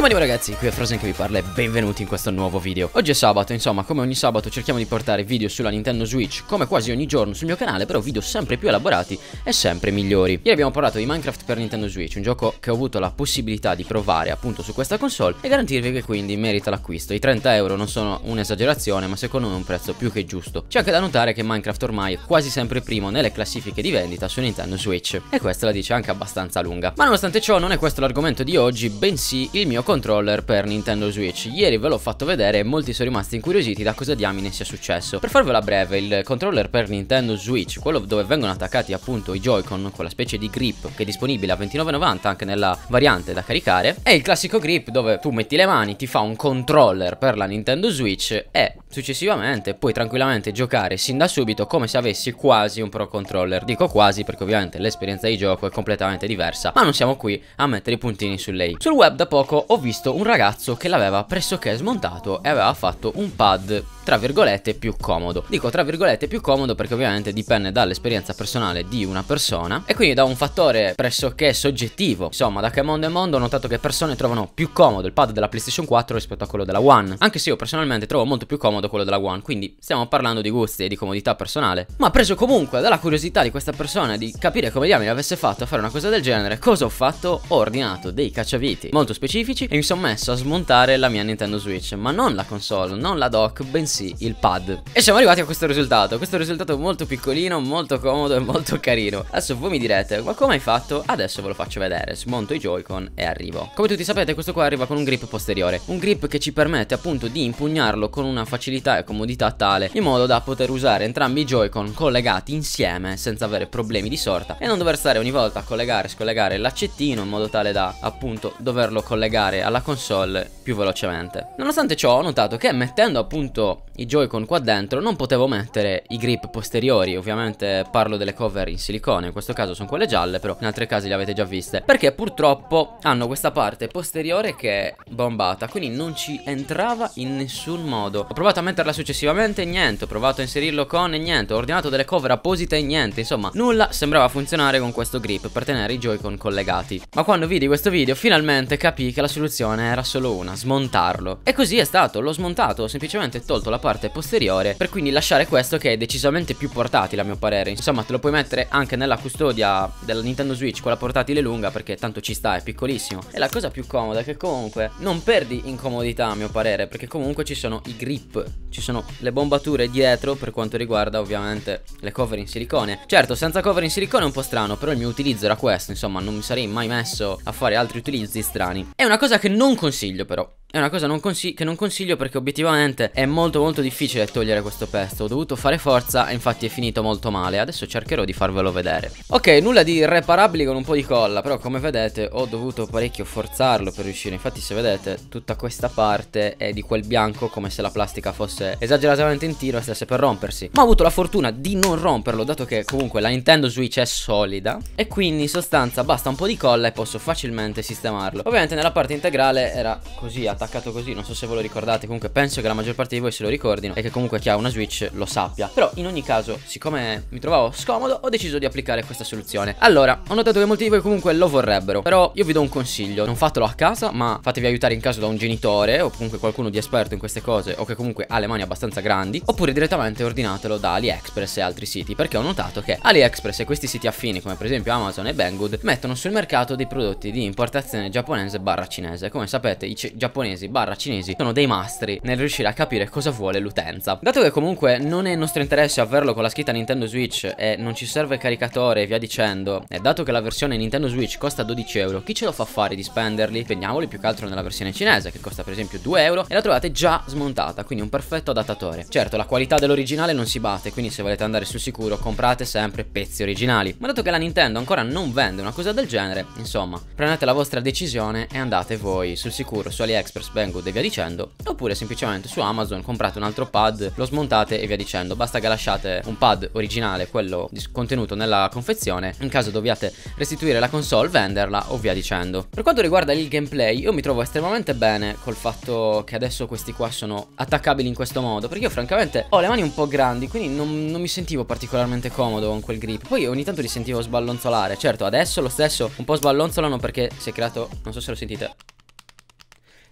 Come andiamo ragazzi, qui è Frozen che vi parla e benvenuti in questo nuovo video. Oggi è sabato, insomma, come ogni sabato cerchiamo di portare video sulla Nintendo Switch Come quasi ogni giorno sul mio canale, però video sempre più elaborati e sempre migliori. Ieri abbiamo parlato di Minecraft per Nintendo Switch Un gioco che ho avuto la possibilità di provare appunto su questa console E garantirvi che quindi merita l'acquisto. I 30 euro non sono un'esagerazione, ma secondo me è un prezzo più che giusto. C'è anche da notare che Minecraft ormai è quasi sempre primo nelle classifiche di vendita su Nintendo Switch. E questa la dice anche abbastanza lunga. Ma nonostante ciò non è questo l'argomento di oggi, bensì il mio controller per Nintendo Switch. Ieri ve l'ho fatto vedere e molti sono rimasti incuriositi da cosa diamine sia successo. Per farvela breve, il controller per Nintendo Switch, quello dove vengono attaccati appunto i Joy-Con, quella specie di grip che è disponibile a 29,90 anche nella variante da caricare, è il classico grip dove tu metti le mani, ti fa un controller per la Nintendo Switch e successivamente puoi tranquillamente giocare sin da subito come se avessi quasi un Pro Controller. Dico quasi perché ovviamente l'esperienza di gioco è completamente diversa, ma non siamo qui a mettere i puntini su lei. Sul web da poco ho visto un ragazzo che l'aveva pressoché smontato e aveva fatto un pad tra virgolette più comodo. Dico tra virgolette più comodo perché ovviamente dipende dall'esperienza personale di una persona e quindi da un fattore pressoché soggettivo. Insomma, da che mondo è mondo ho notato che persone trovano più comodo il pad della PlayStation 4 rispetto a quello della One. Anche se io personalmente trovo molto più comodo quello della One, quindi stiamo parlando di gusti e di comodità personale. Ma preso comunque dalla curiosità di questa persona di capire come diamine avesse fatto a fare una cosa del genere, cosa ho fatto? Ho ordinato dei cacciaviti molto specifici e mi sono messo a smontare la mia Nintendo Switch, ma non la console, non la dock, bensì il pad. E siamo arrivati a questo risultato, questo risultato molto piccolino, molto comodo e molto carino. Adesso voi mi direte, ma come hai fatto? Adesso ve lo faccio vedere, smonto i Joy-Con e arrivo. Come tutti sapete questo qua arriva con un grip posteriore, un grip che ci permette appunto di impugnarlo con una facilità e comodità tale, in modo da poter usare entrambi i Joy-Con collegati insieme senza avere problemi di sorta e non dover stare ogni volta a collegare e scollegare l'accettino in modo tale da appunto doverlo collegare alla console più velocemente. Nonostante ciò ho notato che mettendo appunto i Joy-Con qua dentro non potevo mettere i grip posteriori, ovviamente parlo delle cover in silicone, in questo caso sono quelle gialle, però in altri casi le avete già viste, perché purtroppo hanno questa parte posteriore che è bombata, quindi non ci entrava in nessun modo. Ho provato a metterla successivamente e niente, ho provato a inserirlo con e niente, ho ordinato delle cover apposite e niente, insomma, nulla sembrava funzionare con questo grip per tenere i Joy-Con collegati. Ma quando vidi questo video finalmente capii che la soluzione era solo una, smontarlo. E così è stato, l'ho smontato, ho semplicemente tolto la parte posteriore per quindi lasciare questo che è decisamente più portatile a mio parere. Insomma, te lo puoi mettere anche nella custodia della Nintendo Switch, quella portatile lunga perché tanto ci sta, è piccolissimo. E la cosa più comoda è che comunque non perdi in comodità a mio parere, perché comunque ci sono i grip, ci sono le bombature dietro per quanto riguarda ovviamente le cover in silicone. Certo, senza cover in silicone è un po' strano, però il mio utilizzo era questo, insomma, non mi sarei mai messo a fare altri utilizzi strani. È una cosa che non consiglio però. È una cosa non che non consiglio perché obiettivamente è molto molto difficile togliere questo pesto. Ho dovuto fare forza e infatti è finito molto male. Adesso cercherò di farvelo vedere. Ok, nulla di irreparabili con un po' di colla Però come vedete ho dovuto parecchio forzarlo per riuscire. Infatti se vedete tutta questa parte è di quel bianco Come se la plastica fosse esageratamente in tiro e stesse per rompersi. Ma ho avuto la fortuna di non romperlo Dato che comunque la Nintendo Switch è solida. E quindi in sostanza basta un po' di colla e posso facilmente sistemarlo. Ovviamente nella parte integrale era così attaccato così Non so se ve lo ricordate Comunque penso che la maggior parte di voi se lo ricordino E che comunque chi ha una Switch lo sappia. Però in ogni caso siccome mi trovavo scomodo Ho deciso di applicare questa soluzione. Allora ho notato che molti di voi comunque lo vorrebbero Però io vi do un consiglio. Non fatelo a casa ma fatevi aiutare in caso da un genitore O comunque qualcuno di esperto in queste cose O che comunque ha le mani abbastanza grandi Oppure direttamente ordinatelo da AliExpress e altri siti Perché ho notato che AliExpress e questi siti affini come per esempio Amazon e Banggood Mettono sul mercato dei prodotti di importazione giapponese barra cinese. Come sapete i giapponesi giapponesi barra cinesi sono dei mastri nel riuscire a capire cosa vuole l'utenza. Dato che comunque non è nostro interesse averlo con la scritta Nintendo Switch e non ci serve caricatore e via dicendo, e dato che la versione Nintendo Switch costa 12 euro, chi ce lo fa fare di spenderli? Spendiamoli più che altro nella versione cinese che costa per esempio 2 euro e la trovate già smontata, quindi un perfetto adattatore. Certo, la qualità dell'originale non si batte, quindi se volete andare sul sicuro comprate sempre pezzi originali. Ma dato che la Nintendo ancora non vende una cosa del genere, insomma, prendete la vostra decisione e andate voi sul sicuro su AliExpress Express, Banggood e via dicendo Oppure semplicemente su Amazon comprate un altro pad, lo smontate e via dicendo. Basta che lasciate un pad originale, quello contenuto nella confezione In caso dobbiate restituire la console, venderla o via dicendo. Per quanto riguarda il gameplay, io mi trovo estremamente bene col fatto che adesso questi qua sono attaccabili in questo modo Perché io francamente ho le mani un po' grandi, quindi non, non mi sentivo particolarmente comodo con quel grip. Poi ogni tanto li sentivo sballonzolare. Certo, adesso lo stesso un po' sballonzolano perché si è creato, non so se lo sentite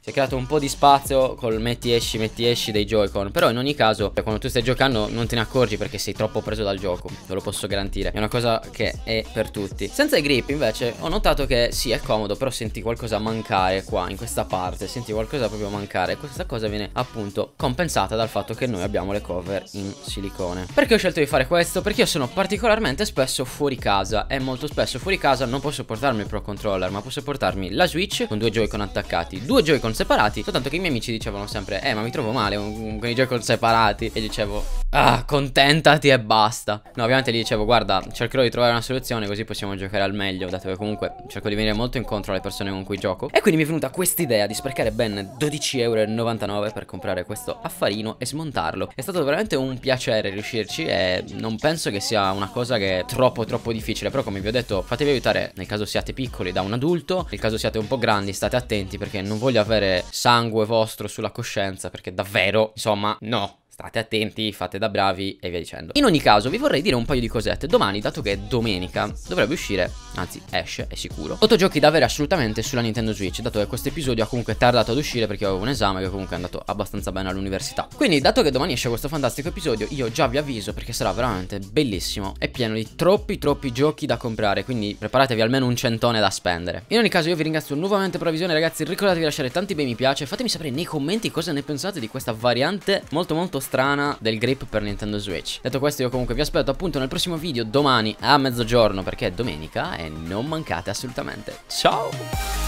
Si è creato un po' di spazio col metti esci, metti esci dei Joy-Con. Però in ogni caso, quando tu stai giocando non te ne accorgi perché sei troppo preso dal gioco. Ve lo posso garantire. È una cosa che è per tutti. Senza i grip invece ho notato che sì è comodo, però senti qualcosa mancare qua in questa parte. Senti qualcosa proprio mancare. Questa cosa viene appunto compensata dal fatto che noi abbiamo le cover in silicone. Perché ho scelto di fare questo? Perché io sono particolarmente spesso fuori casa e molto spesso fuori casa non posso portarmi il Pro Controller, ma posso portarmi la Switch con due Joy-Con attaccati, due Joy-Con separati, soltanto che i miei amici dicevano sempre "Eh, ma mi trovo male con i Joy-Con separati" e dicevo "Ah, contentati e basta". No, ovviamente gli dicevo "Guarda, cercherò di trovare una soluzione così possiamo giocare al meglio", dato che comunque cerco di venire molto incontro alle persone con cui gioco. E quindi mi è venuta questa idea di sprecare ben 12,99€ per comprare questo affarino e smontarlo. È stato veramente un piacere riuscirci e non penso che sia una cosa che è troppo troppo difficile, però come vi ho detto fatevi aiutare nel caso siate piccoli da un adulto, nel caso siate un po' grandi state attenti perché non voglio avere sangue vostro sulla coscienza perché davvero, insomma, no. State attenti, fate da bravi e via dicendo. In ogni caso, vi vorrei dire un paio di cosette. Domani, dato che è domenica, dovrebbe uscire, anzi esce, è sicuro, 8 giochi da avere assolutamente sulla Nintendo Switch, dato che questo episodio ha comunque tardato ad uscire perché avevo un esame che comunque è andato abbastanza bene all'università. Quindi, dato che domani esce questo fantastico episodio, io già vi avviso perché sarà veramente bellissimo e pieno di troppi troppi giochi da comprare, quindi preparatevi almeno un centone da spendere. In ogni caso, io vi ringrazio nuovamente per la visione, ragazzi, ricordatevi di lasciare tanti bei mi piace, fatemi sapere nei commenti cosa ne pensate di questa variante molto molto strana del grip per Nintendo Switch. Detto questo io comunque vi aspetto appunto nel prossimo video domani a mezzogiorno perché è domenica e non mancate assolutamente. Ciao!